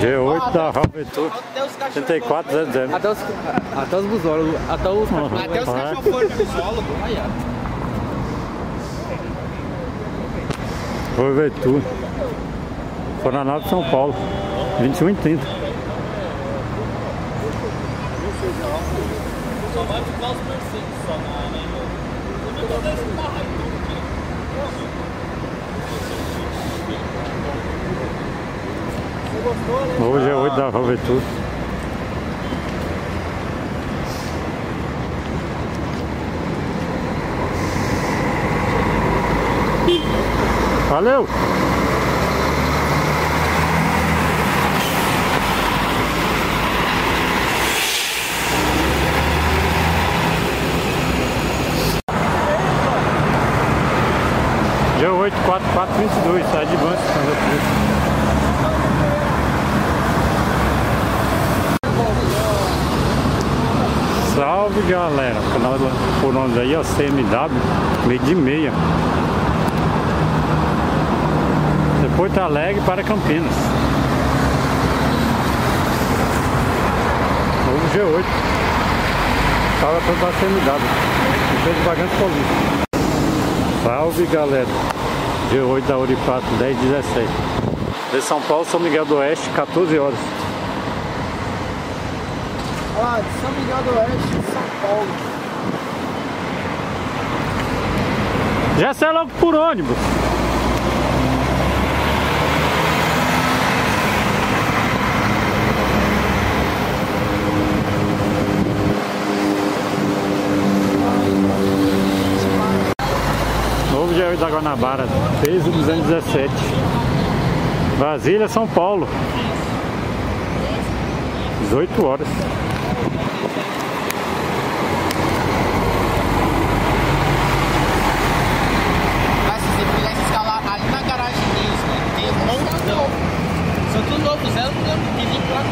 G8 da Juventude. 34, 0, Até os, até os busólogos, até os cachorros. Até os cachorros camisola. Juventude. Paraná de São Paulo. 21 e 30. Só vai ficar os Mercedes só na né? Eu tô desse carro aí tudo Você gostou, né? Hoje é 8 da Juventude. Valeu! G8 4422, sai de banco, Salve galera, canal por onde aí, ó, CMW, meio de meia. De Porto Alegre para Campinas. Novo G8. Fala toda a CMW. Empresa de Bagante Paulista. Salve galera. G8 da Uripato 10 17. De São Paulo, São Miguel do Oeste, 14 horas. Ó, de São Miguel do Oeste, São Paulo. Já sai logo por ônibus. Novo Jair da Guanabara, peso 217. Brasília, São Paulo. 18 horas. Mas se você pegar esse escalar ali na garagem deles, né? Tem montão. São tudo novos, zero tem nem placa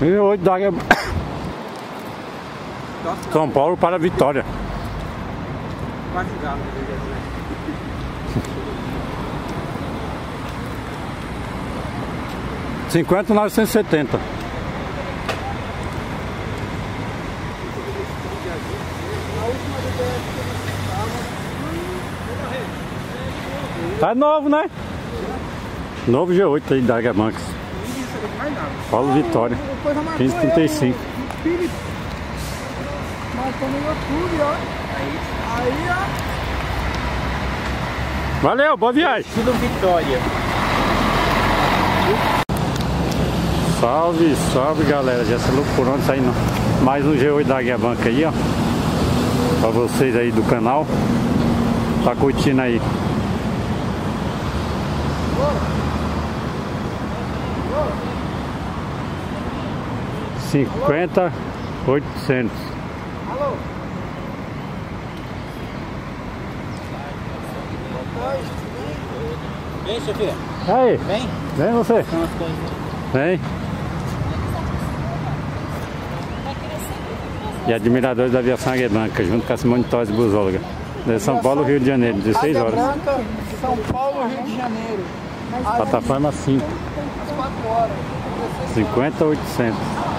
aí. E hoje da São Paulo para Vitória. Vai chegar. Cinquenta novecentos e setenta. Tá novo, né? Novo G8 aí da Águia Banks. Paulo Vitória. Depois a 1535. Marcou no YouTube, ó. Aí, ó. Valeu, boa viagem. Tudo Vitória. Salve, salve galera, já se por onde saindo mais um G8 da Águia Banca aí, ó. Pra vocês aí do canal. Tá curtindo aí. Cinquenta oitocentos. Alô? Vem, chefia. Aí, Vem. vem você. Vem. E admiradores da aviação Águia Branca, junto com a Simone Tosi Busóloga. De São Paulo, Rio de Janeiro, 16 Águia horas. Branca, São Paulo, Rio de Janeiro. Plataforma 5. 5800.